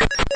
you